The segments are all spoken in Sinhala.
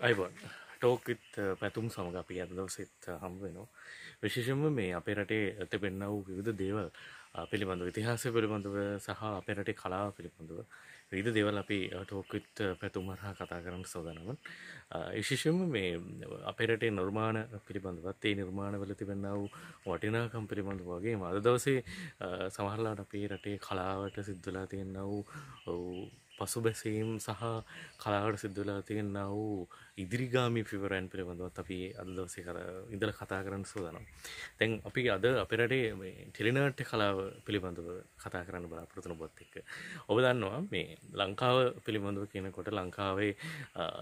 අයිබොන්. ටෝක්විත් පැතුම් සමඟ අපි අද දවසෙත් හම් වෙනවා. විශේෂම මේ අපේ රටේ ඇත පෙන්න්න වූ විවිධ දේවල් පිළිබඳව ඉතිහාසය පිළිබඳව සහ අපේ රටේ කලා පිළිබඳව විවිධ දේවල් අපි ටෝක්විත් පැතුම් හරහා කතා කරන්න සෝදනවන් විශේෂම මේ අපේ රටේ නිර්මාණ පිළිබඳවත් ඒ නිර්මාණවල තිබෙන්න වූ වටිනාකම් පිළිබඳ වගේ මද දවසේ සමහරලාට අපේ රටේ කලාවට සිද්ධලා තියෙන්න වූ පසු බැසීම් සහ කලාවට සිද්ධලා තියෙන්න වූ ඉදිරිගාමි පිවරෑන් පිළිබඳවත් අපි අද දවසේ කර ඉඳල කතා කරන්න සෝදනම්. තැන් අපි අද අපිරටේ ටෙලිනාට්‍ය කලාව පිළිබඳව කතා කරන්න බලාපොරතුන බොත් එක්ක. ඔබ දන්නවා මේ ලංකාව පිළිබඳව කියනකොට ලංකාවේ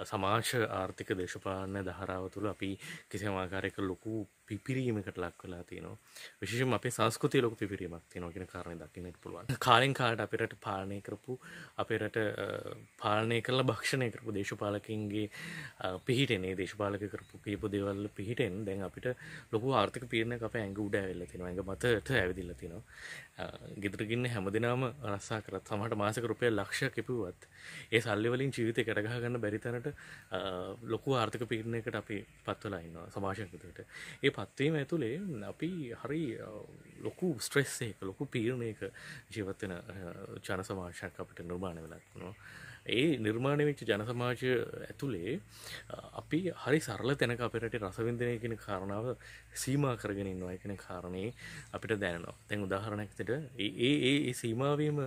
සමාශ ආර්ථික දේශපාලන දහරාව තුළ අපි කිසිමාකාරයක ලොකු පිපිරීමකට ලක් වෙලා තියනවා විශෂම අපේ සංස්කෘතිය ලොක පිපිරීමක් තියනවා කියෙන කාරණ දකින්නට පුළුවන් කාලෙන් කාට අපිරට පාලනය කරපු අපේරට පාලනය කළ භක්ෂණය කරපු දේශපාලකින්ගේ පිහිටනේ. දේශපාලක කරපු කියපු දෙවල් පිහිටෙන්. දැන් අපිට ලොකු ආර්ථික පිරණ අප ඇඟ උඩ ඇවෙල්ල තින ඇඟ මතට ඇවිදිල්ල තිනවා ගෙදරගන්න හැමදිනාම රස්සා කරත් සමට මාසක රුපය ලක්ෂ කිපුවත් ඒ සල්ලිවලින් ජීවිතය කරගහගන්න බැරිතනට ලොකු ආර්ථක පිරණයකට අපි පත්වලා ඉන්නවා සමාශකතට ඒ පත්වීම ඇතුළේ අපි හරි ලොකු ස්ට්‍රෙස්සේක ලොකු පීරණයක ජීවත්වෙන ජන සමාශයක් අපිට නිර්මාණය වෙලක්නවා ඒ නිර්මාණය වෙච්ච ජනසමාජය ඇතුළේ අපි හරි සරල තැනක අපිරට රසවින්දනය කෙන කාරණාව සීමා කරගෙන ඉන්නවා. එකන කාරණය අපිට දැනනවා. තැන් උදාහරණැක්තට ඒ ඒ සීමාවීම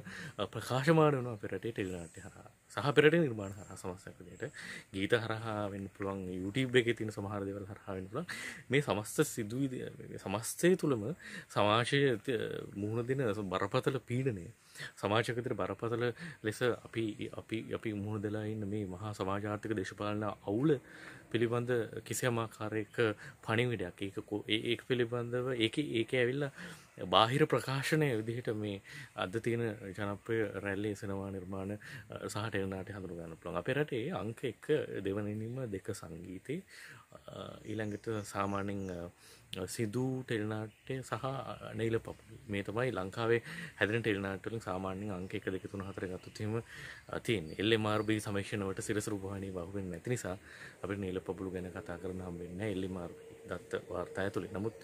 ප්‍රකාශමානවන අපිරටේ ටෙල්නාට්‍ය හරා සහ පෙරට නිර්මාණ හර සමස්සකදයට ගීත හරහාවෙන් පුළුවන් YouTube එක තින සමහර දෙවල් හරහාවෙන් පුළන් මේ සමස්ත සිදුවීද සමස්තය තුළම සමාශය මුහුණ දෙන බරපතල පීඩනය සමාජකතර බරපතල ලෙස අපි අපි අපි මුහුණ දෙලා ඉන්න මේ මහා සමාජාර්ථක දේශපාලන අවුල පිළිබඳ කිසියමාකාරයක පණිවිඩයක්. ඒක ඒ පිළිබඳව ඒක ඒක ඇවිල්ලා බාහිර ප්‍රකාශනය විදිහට මේ අද තියෙන ජනප්‍රය රැල්ලේ සෙනවා නිර්මාණ සහට එල්නාට හඳුරු ගන්න පුළන් අප රටේ අංක එක්ක දෙවනනින්ම දෙක සංගීතය ඊළඟට සාමානෙන් සිදු ටෙල්නාට්‍ය සහ නීල පප. මේ තමයි ලංකාවේ හැදන ටෙල්නාටලින් සාමාන්‍යෙන් අංක එක දෙක තුන හතර ගත්තුතීම තින් එල්ල මාර්බී සමේෂණවට සිරසරුපහණී බහුවෙන් නැති නිසා අපි නීල පපුළු ගැන කතා කරන හම්බෙන්න එල්ලි මාර්බී දත්ත වාර්තාය තුළි නමුත්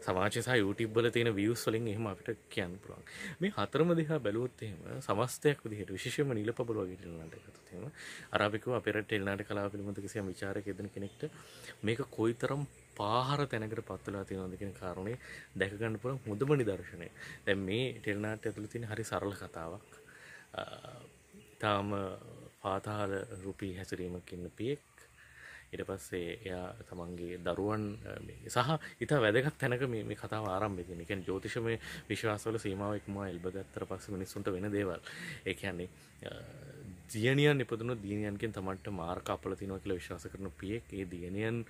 සමාජසා යුටිබ්බල තියෙන වියස් වලින් එහෙම අපිට කියන්න පුළුවන් මේ හතරම දිහා බැලුවොත් එහෙම සමස්තයක් විදිහට විශේෂයෙන්ම නිල පබල වගේ ටෙල්නාට ගත්තොත් එහෙම අරාබිකව අපේ රට ටෙල්නාට කලාව පිළිබඳ කිසියම් ਵਿਚාරයක් යෙදෙන කෙනෙක්ට මේක කොයිතරම් පාහර තැනකට පත්වලා තියෙනවද කියන කාරණේ දැක ගන්න පුළුවන් හොඳම නිදර්ශනය. දැන් මේ ටෙල්නාට්‍ය ඇතුළේ තියෙන හරි සරල කතාවක්. තාම පාතාල රුපී හැසිරීමක් ඉන්න පියෙක් ඉට පස්සේ එයා තමන්ගේ දරුවන් සහ ඉතා වැදගත් තැනක මේ කතාව ආරම්භ නිකැන් ජෝතිෂමය විශ්වාසවල සීමාවක්ම එල්බගත්තර පස්ස මිනිස්සුන්ට වෙන දේවල්. ඒකන්නේ දියනියන් ඉපදුන දීනියන්ගෙන් තමන්ට මාර්ක අපල තිනව කියලා විශ්වාස කරන පියෙක්. ඒ දියනියන්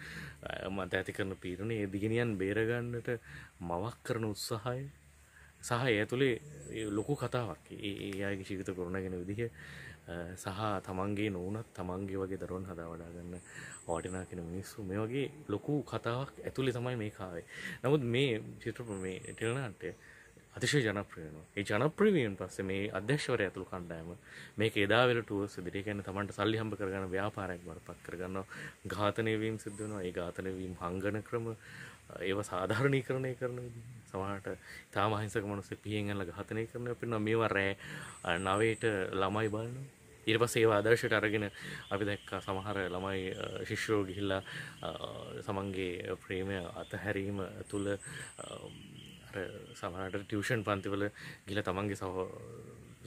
මත ඇති කරන පීරණ ඒ දිගෙනියන් බේරගන්නට මවක් කරන උත්සාහය සහ ඒ තුළේ ලොකු කතාවක්. ඒ අයගේ ජීවිත කරුණගෙන විදිහ සහ තමන්ගේ නොවනත් තමන්ගේ වගේ දරුවන් හදා වඩාගන්න වටිනා කෙන මිනිස්සු. මේ වගේ ලොකු කතාවක් ඇතුළි තමයි මේ කාවේ නමුත් මේ චිත්‍රප මේ ටෙලනාට්‍ය අතිශය ජනප්‍රියනවා ඒ ජනප්‍රවීන් පස්සේ මේ අධ්‍යක්ෂවර ඇතුළු කණ්ඩායම මේක එදාවෙලටුව සිදිරි ගැන තමන්ට සල්ලි හම්බ කරගන්න ව්‍යාපාරයක් බරපත් කරගන්න ඝාතනයවීම් සිද්ධනවා ඒ ඝාතනවීම් හංගන ක්‍රම ඒව සාධාරණී කරණය කරන සමහට තාමහිංසක මනුස්ස පියෙන් ඇල්ල ඝාතනය කරන පින්න මේවා රෑ නවයට ළමයි බලන්න ඊට පස්සේ ඒවා ආදර්ශයට අරගෙන අපි දැක්කා සමහර ළමයි ශිෂ්‍යෝ ගිහිල්ලා සමන්ගේ ප්‍රේමය අතහැරීම තුළ සමහට ටියවෂන් පන්තිවල ගිල තමන්ගේ සහ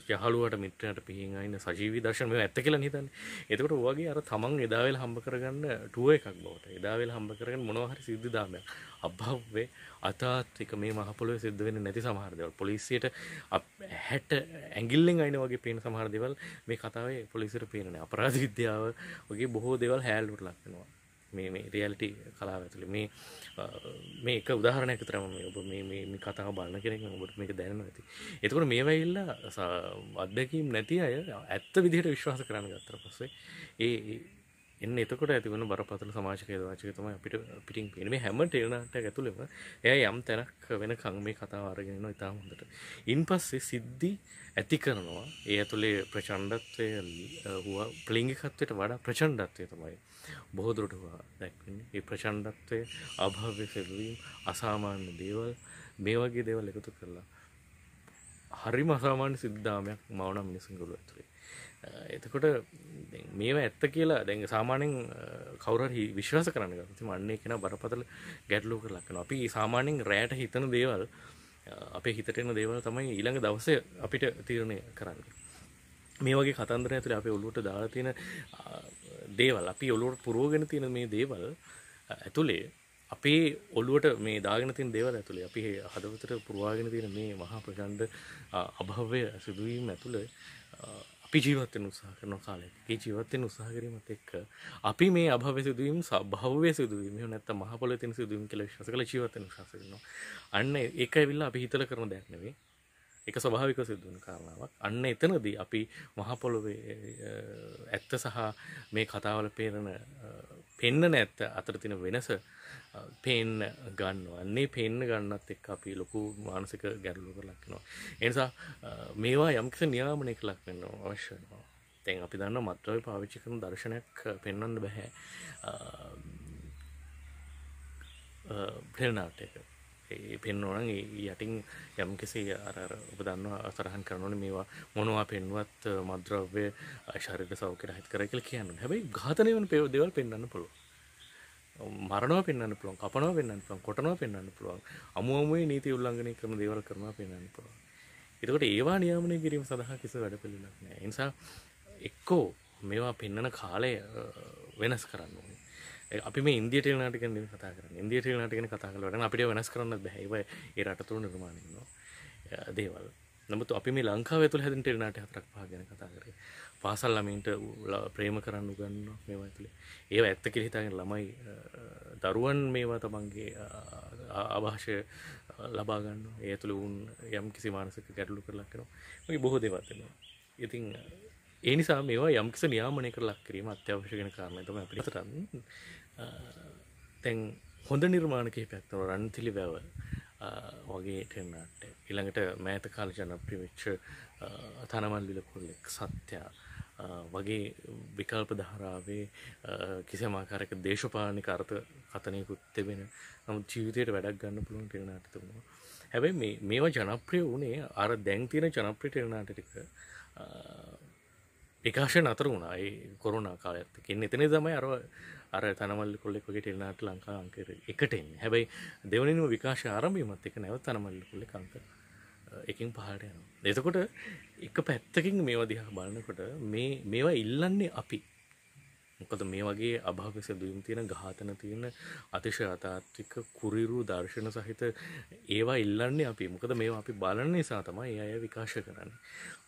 යහළුවට මිත්‍රයට පිහින් සජීවි දර්ශනය ඇත්ත කියලා හිතන්න? එතකට වගේ අර තමන් එදාවෙල් හම්බ කරගන්න ටුව එකක් බවට. එදාවෙල් හම්බ කරගන්න මොනවහරි සිද්ධදාමයක් අභව්වේ අතාත්ක මේ මහපොලොව සිද්ධ වෙන නැති සමහරදවල් පොලිසියට හැට ඇගිල්ලෙන් අයින වගේ පේන සමහරදවල් මේ කතාවේ පොලිසිට පේන අපරාධ විද්‍යාව වගේ බොහෝ දෙවල් හැල්ලුට ලක්වෙනවා මේ මේ රියල්ටි කලාව ඇතුළි මේ මේ එක උදාහරණයක් තරම ඔබ මේ කතාව බලන්න කෙනෙක් ඔබට මේක දැනන ඇති. එතකොට මේවයිල්ල අත්දැකීම් නැති අය ඇත්ත විදිහට විශ්වාස කරන්න ගත්තර පස්සේ ඒ එන්න එතකොට ඇතිවන බරපතල සමාජකය වාචක තමයි අපිට පිටින් පෙන මේ හැම ටේනාට ඇතුළෙම එය යම් තැනක් වෙන කං මේ කතා අරගෙන ඉතා හොඳට. ඉන් පස්සේ සිද්ධි ඇති කරනවා. ඒ ඇතුළේ ප්‍රචණ්ඩත්වය පලිංගිකත්වයට වඩා ප්‍රචණ්ඩත්වය තමයි බොහෝදුරට දැක්වන්නේ. ඒ ප්‍රචණ්ඩත්වය අභාව්‍ය සෙල්වීම් අසාමාන්‍ය දේවල් මේ වගේ දේවල් එකතු කරලා හරි මසාමාන්‍ය සිද්ධාමයක් මවනම් මිනිසුගොලු ඇතුළේ. එතකොට මේවා ඇත්ත කියලා දැන් සාමානෙන් කවුර විශ්වාස කරන්න ති මන්නේ කෙන බරපතල ගැටලූක ලක්කන අපි සාමානෙන් රෑට හිතන දේවල් අපේ හිතටෙන දේවල් තමයි ඊළඟ දවසය අපිට තීරණය කරන්න. මේ වගේ කතන්දර ඇතුළ අපේ ඔලුවට දාලා තියෙන දේවල් අපි ඔලුවට පුරෝගෙන තියෙන මේ දේවල් ඇතුළේ අපේ ඔලුවට මේ දාගෙන තින් දේවල් ඇතුළේ අපි හදවතට පුරවාගෙන තියෙන මේ මහා ප්‍රචණ්ඩ අභව්‍ය සිදුවීම් ඇතුළ අපි ජීවත්වෙන් උත්සාහ කරන කාලේ ඒ ජීවත්වෙන් උත්සාහ කිරීමත් එක්ක අපි මේ අභව්‍ය සිදුවීම් සභව්‍ය සිදුවීම් එහෙම නැත්නම් මහ පොළොවේ තියෙන සිදුවීම් කියලා විශ්වාස කරලා ජීවත්වෙන් උත්සාහ කරනවා. අන්න ඒක ඇවිල්ලා අපි හිතලා කරන දෙයක් නෙවෙයි. ඒක ස්වභාවික සිදුවන කාරණාවක්. අන්න එතනදී අපි මහ පොළොවේ ඇත්ත සහ මේ කතාවල පේරන පෙන්න නැත්ත අතර තියෙන වෙනස පේන්න ගන්නවා. අන්නේ පේන්න ගන්නත් එක් අපි ලොකු මානසික ගැරලුක ලක්නවා එනිසා මේවා යම්කිසි නියාමනයක ලක් වෙන්න අවශ්‍යනවා තැන් අපි දන්න මත්‍රවයි පාවිච්චි කරන දර්ශනයක් පෙන්වන්න බැහැ. ප්‍රේනාටක ඒ පෙන්වනන් යටින් යම් කෙසේ අර ඔබ දන්න අසරහන් කරනන මේවා මොනවා පෙන්වත් මද්‍රව්‍ය ශරික සෞකර හිත කර කියල කියන්න. හැබයි ඝාතනය වන පෙව දෙවල් පෙන්න්න පුළුව මරණව පෙන්න්න පුළුවන් කපනව පෙන්න්න පුළුවන් කොටනව පෙන්න්න පුළුවන් අමුවමුවේ නීති උල්ලංඝනය කරන දේවල් කරනවා පෙන්න්න පුළුවන්. එතකොට ඒවා නියාමනය කිරීම සඳහා කිසි වැඩ පිළිලක් නෑ නිසා එක්කෝ මේවා පෙන්නන කාලය වෙනස් කරන්න ඕනේ. අපි මේ ඉන්දිය ටෙල් නාටිකෙන් කතා කරන්න. ඉන්දිය ටෙල් නාටිකෙන කතා කරලා අපිට වෙනස් කරන්න බැහැව ඒ රට තුළ නිර්මාණයනවා දේවල්. නමුත් අපි මේ ලංකාව තුළ හැදින් ටෙල් නාටක හතරක් පහ ගැන කතා කරේ. පාසල් ළමයින්ට ප්‍රේම කරන්න ගන්න මේවා ඇතුළේ ඒව ඇත්ත කිය හිතාගෙන ළමයි දරුවන් මේවා තමන්ගේ අභාෂය ලබාගන්න ඒ තුළ වුන් යම් කිසි මානසක ගැටලු කරලක් කරනවා මගේ බොහෝ දෙවත්වෙනවා ඉතින් ඒ නිසා මේවා යම්කිස නියාමනය කර ලක් කිරීම අත්‍යවශ්‍යගෙන කාරණය තම පිටරන්න තැන් හොඳ නිර්මාණ කිහිපැක්තව රන්තිලි වැව වගේ ටෙන්නාට ඉළඟට මෑත කාල ජනප්‍රිවිච්ච තනමල් විලකොල්ලෙක් සත්‍යයා වගේ විකල්ප ධාරාවේ කිසිමාකාරක දේශපාලනික අර්ථ කතනයකුත් තිබෙන නමුත් ජීවිතයට වැඩක් ගන්න පුළුවන් ටෙල්නාට තුමුණ හැබැයි මේවා ජනප්‍රිය වුණේ අර දැන් තියෙන ජනප්‍රිය ටෙල්නාට ටික විකාශ නතර වුණා. ඒ කොරුණා කාලයක්කින් එතන තමයි අර අර තනමල්ලි කොල්ලෙක් වගේ ටෙල්නාට ලංකා අංකර එකටෙන් හැබැයි දෙවනිම විකාශ ආරම්භීමත් එක නැව තනමල්ලි කොල්ලෙ අංකර එකින් පහට යනවා. එතකොට එක පැත්තකින් මේවා දිහා බලනකොට මේ මේවා ඉල්ලන්නේ අපි. මොකද මේ වගේ අභාව්‍ය සිදුවීම් තියෙන ඝාතන තියෙන අතිශය අතාත්වික කුරිරු දර්ශන සහිත ඒවා ඉල්ලන්නේ අපි මොකද මේවා අපි බලන නිසා තමයි ඒ අය විකාශ කරන්නේ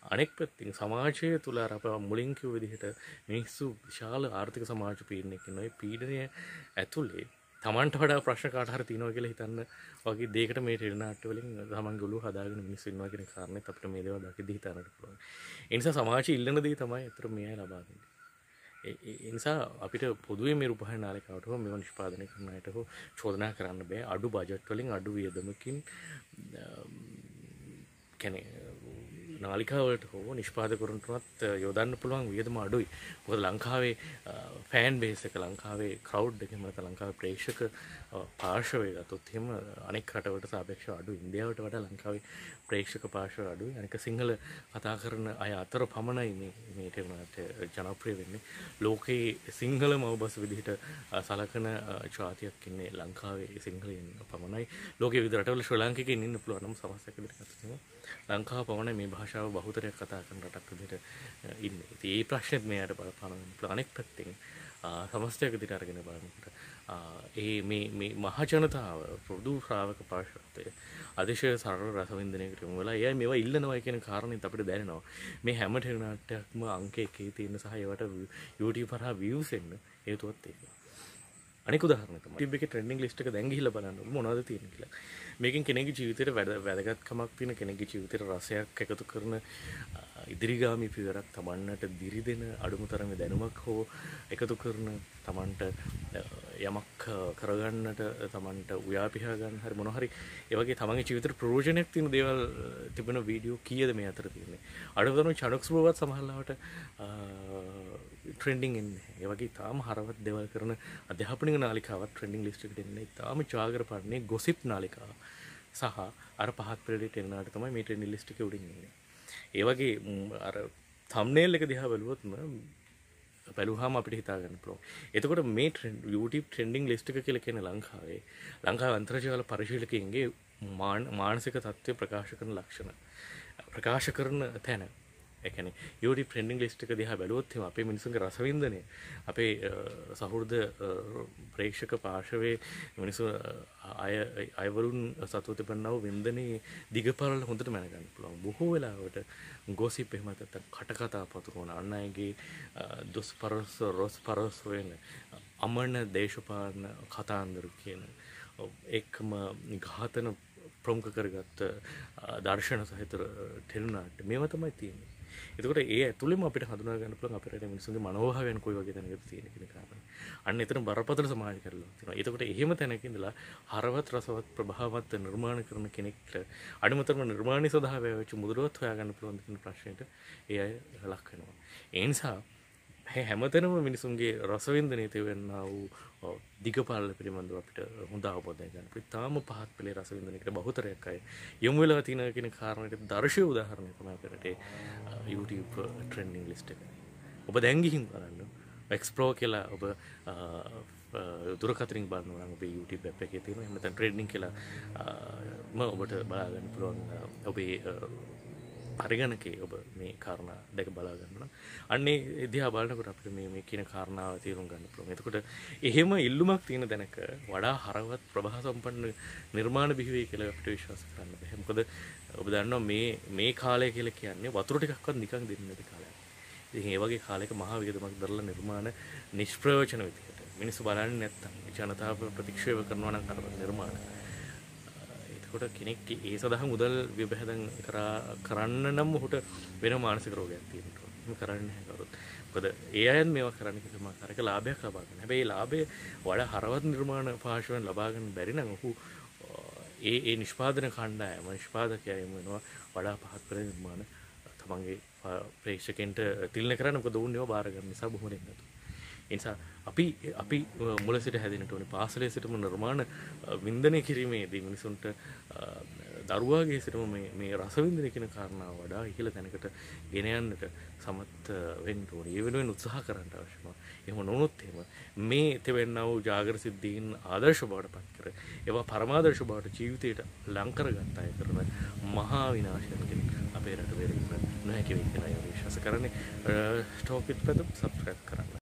අනෙක් පැත්තින් සමාජය තුළ අර අප මුලින් කිව්ව විදිහට මිනිස්සු විශාල ආර්ථික සමාජ පීඩනයකින් ඔය පීඩනය ඇතුලේ තමන්ට වඩා ප්‍රශ්න කාටහර තිනව කියලා හිතන්න වගේ දේකට මේ ටෙල්නාට වලින් තමන් ගොලු හදාගෙන මිනිස්සු ඉන්නවා කියන කාරණේ අපිට මේ දේවල් දකිද්දී හිතන්නට පුළුවන්. ඒ නිසා සමාජයේ ඉල්ලන දේ තමයි අතර මේ අය ලබා දෙන්නේ. ඒ නිසා අපිට පොදුවේ මේ රූපහාය නාලිකාවට හෝ මේවා නිෂ්පාදනය කරන අයට හෝ චෝදනා කරන්න බෑ. අඩු බජට් වලින් අඩු වියදමකින් කියන්නේ නාලිකාවලට හෝ නිෂ්පාදකරුන්ටත් යොදන්න පුළුවන් වියදම අඩුයි. මොකද ලංකාවේ ෆෑන් බේස එක ලංකාවේ කවුඩ් එක මත ලංකාවේ ප්‍රේක්ෂක පාර්ශවය ගතොත් එහෙම අනෙක් රටවලට සාපේක්ෂව අඩු ඉන්දියාවට වඩා ලංකාවේ ප්‍රේක්ෂක පාර්ශව අඩුයි අනික සිංහල කතා කරන අය අතර පමණයි මේ මේට වුණාට ජනප්‍රිය වෙන්නේ ලෝකයේ සිංහල මවබස් විදිහට සලකන ජාතියක් ඉන්නේ ලංකාවේ සිංහලෙන් පමණයි ලෝකයේ විවිධ රටවල ශ්‍රී ලාංකිකයින් ඉන්න පුළුවන් නම් සමස්තයක් විදිහට ගත්තොත් ලංකාව පමණ මේ භාෂාව බහුතරයක් කතා කරන රටක් විදිහට ඉන්නේ. ඉතින් ඒ ප්‍රශ්නෙත් මෙයාට බලපාන වෙනවා. අනෙක් පැත්තෙන් සමස්තයක් විදිහට අරගෙන බලනකොට ඒ මේ මේ මහ ජනතාව පොදු ශ්‍රාවක පාර්ශවත්වය අතිශය සරල රසවින්දනයකට යොමු වෙලා එයයි මේවා ඉල්ලනවා කියන කාරණේත් අපිට දැනෙනවා. මේ හැම ටෙලිනාට්‍යයක්ම අංක එකේ තියෙන සහ ඒවට YouTube හරහා views එන්න හේතුවත් ඒක. අනික උදාහරණයක් තමයි YouTube එකේ ට්‍රෙන්ඩින් ලිස්ට් එක දැන් ගිහිල්ලා බලන්න මොනවද තියෙන්නේ කියලා. මේකෙන් කෙනෙකුගේ ජීවිතේට වැදගත්කමක් තියෙන කෙනෙකුගේ ජීවිතේට රසයක් එකතු කරන ඉදිරිගාමි පියවරක් තමන්ට දිරිදෙන අඩුමතරම දැනුමක් හෝ එකතු කරන තමන්ට යමක් කරගන්නට තමන්ට ව්‍යාපිහාගන්න හරි මොනහරි ඒවගේ තමන්ගේ ජීවිතයට ප්‍රයෝජනයක් තියෙන දේවල් තිබෙන වීඩියෝ කීයද මේ අතර තියෙන්නේ? අඩුතරම චනක්ස් බවත් සමහරලාවට ට්‍රෙන්ඩිං එන්නේ ඒ වගේ තාම හරවත් දේවල් කරන අධ්‍යාපනික නාලිකාවක් ට්‍රෙන්ඩිං ලිස්ට් එකට එන්නේ. තාම ජාගර පන්නේ ගොසිප් නාලිකාව සහ අර පහත් පෙරේට එන්නාට තමයි මේ ට්‍රෙන්ඩිං ලිස්ට් එකේ උඩින් ඉන්නේ ඒ වගේ අර තම්නේල් එක දිහා බැලුවොත්ම බැලුවාම අපිට හිතා ගන්න පුළුවන්. එතකොට මේ ට්‍රෙන්ඩ් YouTube trending list එක කියලා කියන ලංකාවේ ලංකාවේ අන්තර්ජාල පරිශීලකයන්ගේ මානසික තත්ත්වය ප්‍රකාශ කරන ලක්ෂණ ප්‍රකාශ කරන තැන එකන යෝඩි ප්‍රෙන්ඩිං ලිස්ට් එක දිහා බැලුවොත් අපේ මිනිසුන්ගේ රසවින්දනය අපේ සහෘද ප්‍රේක්ෂක පාර්ශවයේ මිනිසු අය අයවරුන් සතුව තිබන්නාව වින්දනයේ දිගපරල හොඳට මැනගන්න පුළුවන්. බොහෝ වෙලාවට ගොසි පෙහමතත කටකතා පතුරුවන අන්න අයගේ දොස් පරස් රොස් පරස් වෙන අමන දේශපාලන කතාන්දරු කියන එක්ම ඝාතන ප්‍රමුඛ කරගත්ත දර්ශන සහිත ටෙල්නාට මේව තමයි තියෙන්නේ. එතකොට ඒ ඇතුළෙම අපිට හඳුනා ගන්න පුළුවන් අපේ රටේ මිනිස්සුන්ගේ මනෝභාවයන් කොයි වගේ තැනකද තියෙන කියන කාරණා. අන්න එතන බරපතල සමාජ කරලා තියෙනවා. එතකොට එහෙම තැනක ඉඳලා හරවත් රසවත් ප්‍රභාවත් නිර්මාණ කරන කෙනෙක්ට අඩුමතරම නිර්මාණය සඳහා වැවෙච්ච මුදලවත් හොයාගන්න පුළුවන් කියන ප්‍රශ්නෙට ඒ අය ලක් වෙනවා. ඒ නිසා හැමතැනම මිනිසුන්ගේ රසවින්දනය තිවෙන්නා වූ දිගපාල පිළිබඳව අපිට හොඳ අවබෝධය ගන්න. තාම පහත් පෙළේ රසවින්දනයකට බහුතරයක් අය යොමු වෙලා තියෙන කියන කාරණයට දර්ශය උදාහරණය තමයි අපිට YouTube trending list එක. ඔබ දැන් ගිහින් බලන්න. එක්ස්ප්ලෝ කියලා ඔබ දුරකතරින් බලන්න ඔබේ YouTube app එකේ තියෙනවා. එහෙම නැත්නම් trending කියලා ම ඔබට බලා ගන්න පුළුවන් ඔබේ පරිගණකේ ඔබ මේ කාරණා දැක බලාගන්න අන්නේ එදිහා බලනකොට අපිට මේ මේ කියන කාරණාව තේරුම් ගන්න පුළුවන්. එතකොට එහෙම ඉල්ලුමක් තියෙන දැනක වඩා හරවත් ප්‍රභා සම්පන්න නිර්මාණ බිහි වෙයි කියලා අපිට විශ්වාස කරන්න බෑ. මොකද ඔබ දන්නවා මේ මේ කාලය කියලා කියන්නේ වතුර ටිකක්වත් නිකන් දෙන්නේ නැති කාලයක්. ඉතින් ඒ වගේ කාලයක මහා විගදමක් දරලා නිර්මාණ නිෂ්ප්‍රයෝජන විදිහට මිනිස්සු බලන්නේ නැත්තම් ජනතාව ප්‍රතික්ෂේප කරනවා නම් කරන නිර්මාණ එතකොට කෙනෙක් ඒ සඳහා මුදල් විබහැදන් කරන්න නම් ඔහුට වෙන මානසික රෝගයක් තියෙනවා. එහෙම කරන්නේ නැහැ කවුරුත්. මොකද ඒ අයත් මේවා කරන්න කිසිම ආකාරයක ලාභයක් ලබා ගන්න. හැබැයි ඒ ලාභය වඩා හරවත් නිර්මාණ පාර්ශවෙන් ලබා ගන්න බැරි නම් ඔහු ඒ ඒ නිෂ්පාදන කණ්ඩායම නිෂ්පාදකයම වෙනවා වඩා පහත් පෙළ නිර්මාණ තමන්ගේ ප්‍රේක්ෂකෙන්ට තිල්න කරන්න මොකද ඔවුන් ඒවා බාර ගන්න නිසා බොහොම දෙන්නතු. ඒ නිසා අපි අපි මුල සිට හැදෙනට ඕනේ පාසලේ සිටම නිර්මාණ වින්දනය කිරීමේදී මිනිසුන්ට දරුවාගේ සිටම මේ රසවින්දනය කියන කාරණාව වඩා ඉහළ තැනකට ගෙන යන්නට සමත් වෙන්න ඕනේ. ඒ වෙනුවෙන් උත්සාහ කරන්න අවශ්‍යයි. එහෙම නොවුනොත් එහෙම මේ තෙවෙන්නා වූ ජාගර සිද්ධීන් ආදර්ශ බවට පත් කර ඒවා පරමාදර්ශ බවට ජීවිතයට ලං කරගත් අය කරන මහා විනාශයකින් අපේ රට වෙරෙන්න නොහැකි වෙයි කියලා විශ්වාස කරන්නේ. ස්ටෝක් විත් පැතුම් සබ්ස්ක්‍රයිබ් කරන්න.